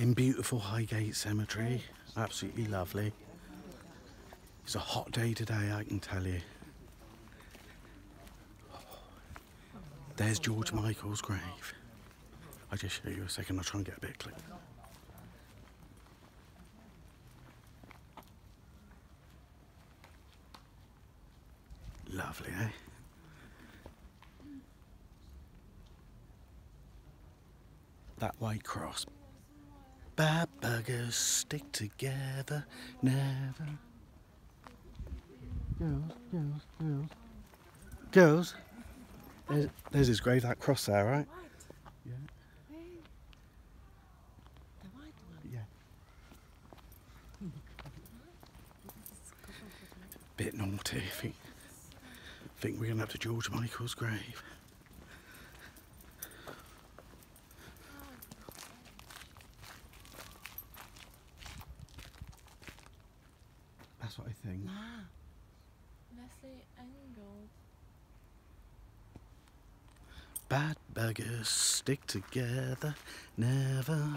in beautiful Highgate Cemetery. Absolutely lovely. It's a hot day today, I can tell you. There's George Michael's grave. I'll just show you a second, I'll try and get a bit clear. Lovely, eh? That white cross. Bad buggers stick together, never. Girls, girls, girls. Girls. There's, there's his grave, that cross there, right? Yeah. The white one. Yeah. Bit naughty. I think, think we're going up to George Michael's grave. That's what I think. Ah, Leslie Engold. Bad buggers stick together, never.